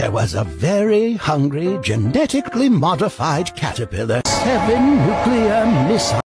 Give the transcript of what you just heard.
There was a very hungry, genetically modified caterpillar. Seven nuclear missiles.